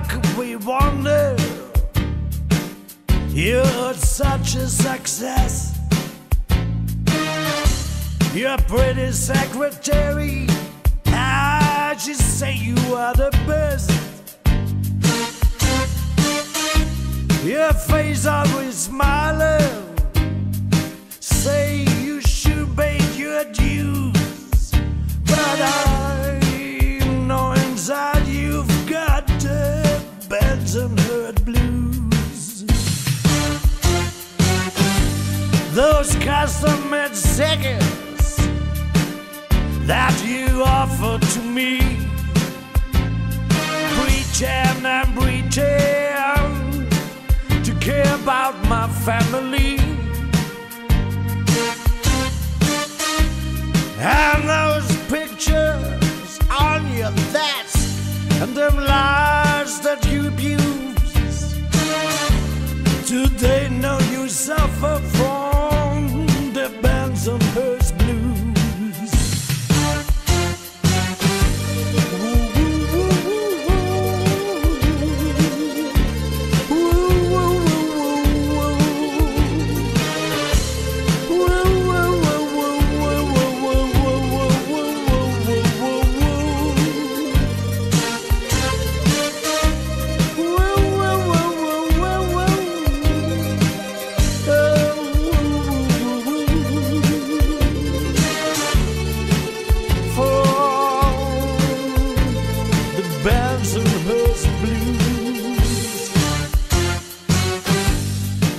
back, we wonder. You're such a success. Your pretty secretary, I just say you are the best. Your face always Those custom-made seconds that you offer to me, pretend and pretend to care about my family. And those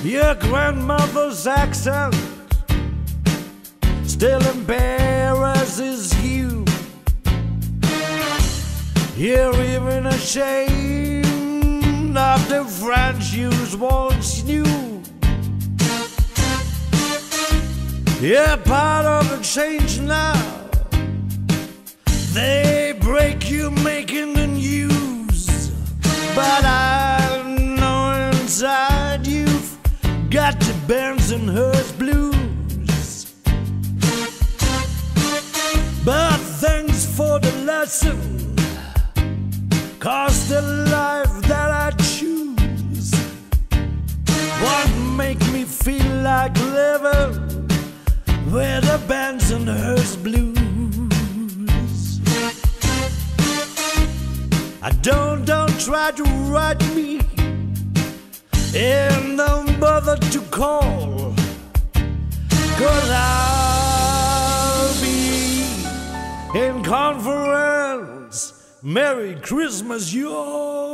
Your grandmother's accent still embarrasses you. You're even ashamed of the French you once knew. You're part of a change now. Got the Bensonhurst blues. But thanks for the lesson. Cause the life that I choose won't make me feel like living with the Bensonhurst blues. I don't, don't try to write me and to call. Cause I'll be in conference. Merry Christmas, y'all.